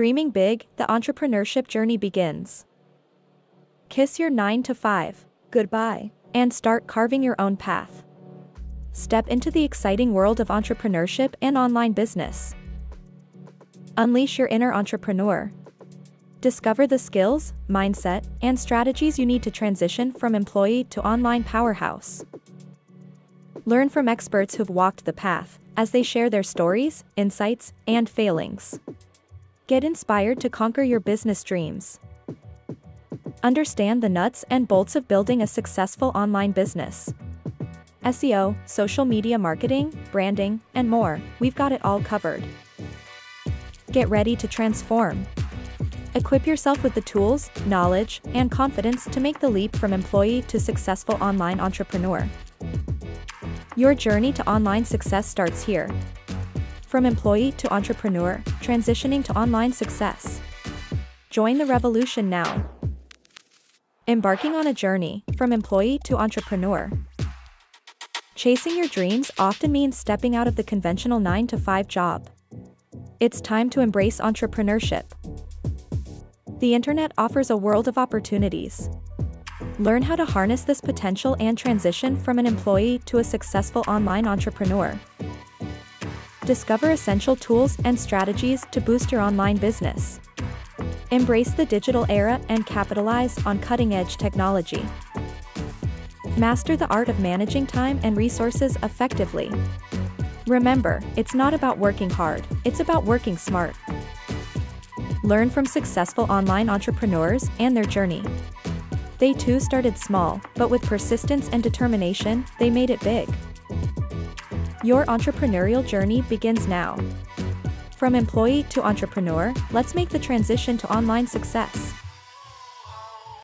Dreaming big, the entrepreneurship journey begins. Kiss your 9 to 5 Goodbye. and start carving your own path. Step into the exciting world of entrepreneurship and online business. Unleash your inner entrepreneur. Discover the skills, mindset, and strategies you need to transition from employee to online powerhouse. Learn from experts who've walked the path as they share their stories, insights, and failings. Get inspired to conquer your business dreams. Understand the nuts and bolts of building a successful online business. SEO, social media marketing, branding, and more, we've got it all covered. Get ready to transform. Equip yourself with the tools, knowledge, and confidence to make the leap from employee to successful online entrepreneur. Your journey to online success starts here. From employee to entrepreneur, transitioning to online success. Join the revolution now. Embarking on a journey from employee to entrepreneur. Chasing your dreams often means stepping out of the conventional 9 to 5 job. It's time to embrace entrepreneurship. The internet offers a world of opportunities. Learn how to harness this potential and transition from an employee to a successful online entrepreneur. Discover essential tools and strategies to boost your online business. Embrace the digital era and capitalize on cutting edge technology. Master the art of managing time and resources effectively. Remember, it's not about working hard, it's about working smart. Learn from successful online entrepreneurs and their journey. They too started small, but with persistence and determination, they made it big. Your entrepreneurial journey begins now. From employee to entrepreneur, let's make the transition to online success.